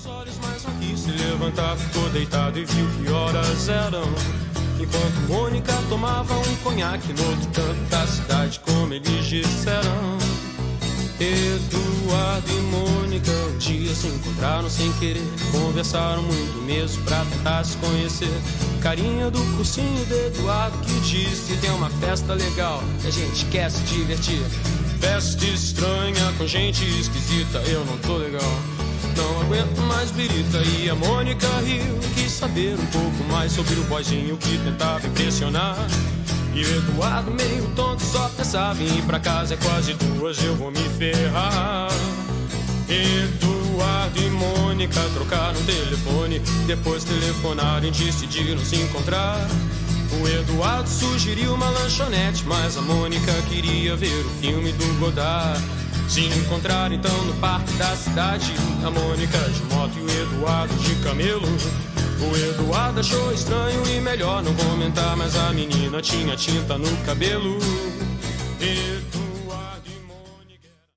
os olhos, mas quis se levantar. Ficou deitado e viu que horas eram. Enquanto Mônica tomava um conhaque no outro canto da cidade, como eles disseram. Eduardo e Mônica um dia se encontraram sem querer. Conversaram muito mesmo pra tentar se conhecer. Carinha do cursinho de Eduardo que disse: Tem uma festa legal, a gente quer se divertir. Festa estranha com gente esquisita, eu não tô legal. Não aguento mais birita e a Mônica riu. Quis saber um pouco mais sobre o boizinho que tentava impressionar. E o Eduardo, meio tonto, só pensava em ir pra casa. É quase duas, eu vou me ferrar. Eduardo e Mônica trocaram telefone. Depois telefonaram e decidiram se encontrar. O Eduardo sugeriu uma lanchonete, mas a Mônica queria ver o filme do Godard. Se encontraram então no parque da cidade. A Mônica de moto e o Eduardo de camelo. O Eduardo achou estranho e melhor não comentar, mas a menina tinha tinta no cabelo. Edu